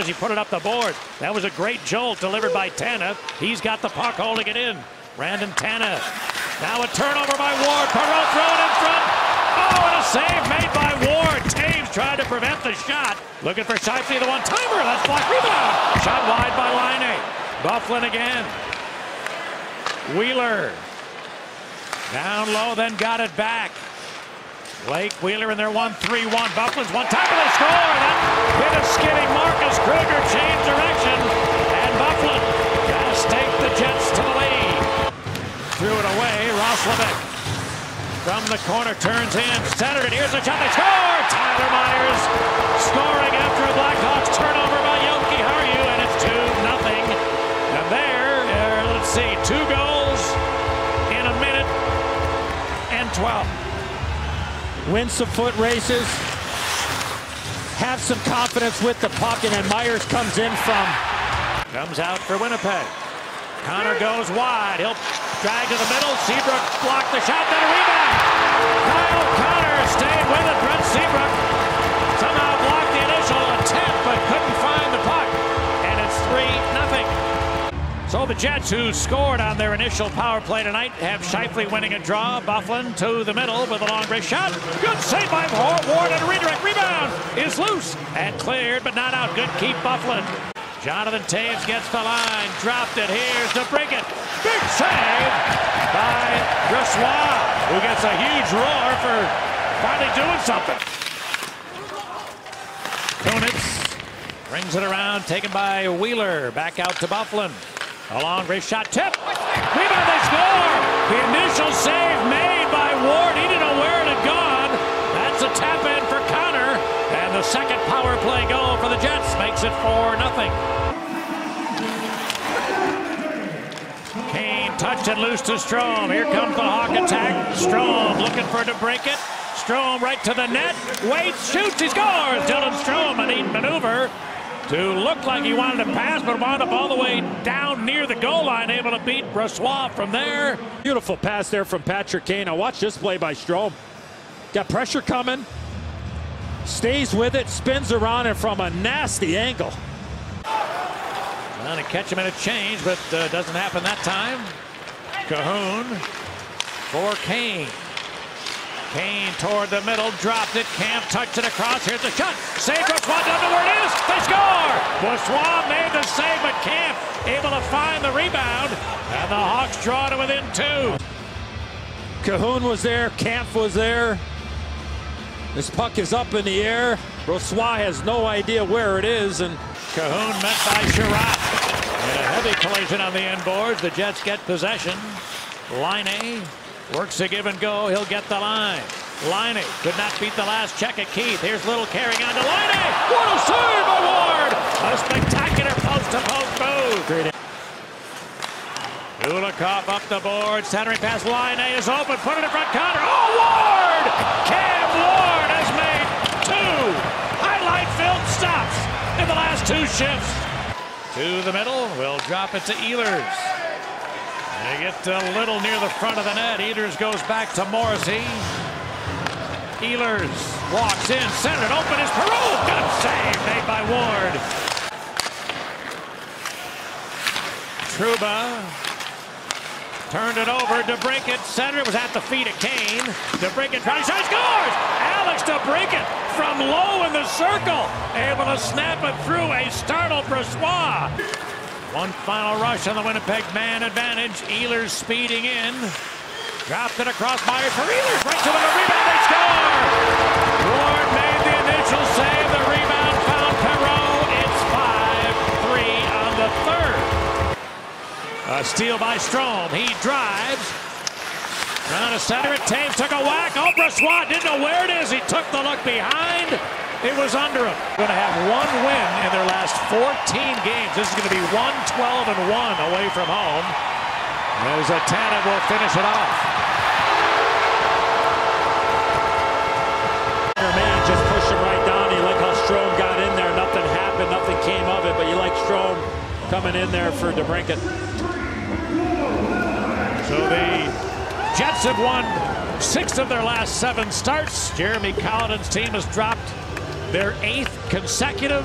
as he put it up the board. That was a great jolt delivered by Tanev. He's got the puck holding it in. Brandon Tanev. Now a turnover by Ward. Perreault thrown in front. Oh, and a save made by Ward. Toews tried to prevent the shot. Looking for Scheifele, the one-timer. That's blocked rebound. Shot wide by Laine. Byfuglien again. Wheeler. Down low, then got it back. Blake Wheeler in their 1-3-1. Byfuglien's one time to the score. That hit a skidding Marcus Kruger changed direction. And Byfuglien has take the Jets to the lead. Threw it away. Ross Roslovic from the corner turns in. Centered it. Here's a shot. They score. Tyler Myers scoring after a Blackhawks turnover by Jokiharju. And it's 2 nothing. And there, uh, let's see, two goals in a minute and 12 Wins some foot races, have some confidence with the puck, and then Myers comes in from. Comes out for Winnipeg. Connor goes wide. He'll drag to the middle. Seabrook blocked the shot, then a rebound. Kyle Connor stayed with it. Brent Seabrook somehow blocked the initial So the Jets, who scored on their initial power play tonight, have Scheifele winning a draw. Byfuglien to the middle with a long wrist shot. Good save by Ward and redirect rebound is loose and cleared, but not out. Good keep, Byfuglien. Jonathan Toews gets the line, dropped it. Here's to break it. Big save by Brossoit, who gets a huge roar for finally doing something. Kunitz brings it around, taken by Wheeler. Back out to Byfuglien. A long wrist shot tip. Rebound, they score! The initial save made by Ward. He didn't know where it had gone. That's a tap in for Connor. And the second power play goal for the Jets makes it 4 nothing. Kane touched it loose to Strome. Here comes the Hawk attack. Strome looking for to break it. Strome right to the net. Waits, shoots, he scores. Dylan Strome, a neat maneuver to look like he wanted to pass, but wound up all the way down near the goal line, able to beat Brossoit from there. Beautiful pass there from Patrick Kane. Now watch this play by Strome. Got pressure coming. Stays with it, spins around and from a nasty angle. Trying to catch him in a change, but uh, doesn't happen that time. Kahun for Kane. Kane toward the middle, dropped it. Kampf touched it across. Here's the shot. Save Brossoit down to where it is. They score. Brossoit made the save, but Kampf able to find the rebound. And the Hawks draw to within two. Kahun was there. Camp was there. This puck is up in the air. Brossoit has no idea where it is. And Kahun met by Chiarot. In a heavy collision on the end boards. The Jets get possession. Laine Works a give and go. He'll get the line. Laine could not beat the last check at Keith. Here's Little carrying on to Laine. What a save by Ward! A spectacular post-to-post move. Great. Kulikov up the board. Centering pass. Laine is open. Put it in front. Connor. Oh, Ward! Cam Ward has made two highlight film stops in the last two shifts. To the middle. We'll drop it to Ehlers. They get a little near the front of the net. Ehlers goes back to Morrissey. Ehlers walks in, centered, open is Perreault. Good save made by Ward. Trouba turned it over. DeBrincat center. It Center was at the feet of Kane. DeBrincat trying to shot, scores! Alex DeBrincat from low in the circle, able to snap it through a startled Brossoit. One final rush on the Winnipeg man advantage. Ehlers speeding in. Dropped it across Myers for Ehlers. Right to the rebound. They score! Ward made the initial save. The rebound found Perreault. It's 5-3 on the third. A steal by Strome. He drives. Trying to center it. Toews took a whack. Oprah Swat didn't know where it is. He took the look behind. It was under him. Going to have one win in their last 14 games. This is going to be 1-12 and 1 away from home. As Tanev will finish it off. Man, just push him right down. You like how Strome got in there. Nothing happened. Nothing came of it. But you like Strome coming in there for DeBrincat. So the Jets have won six of their last seven starts. Jeremy Colliton's team has dropped their eighth consecutive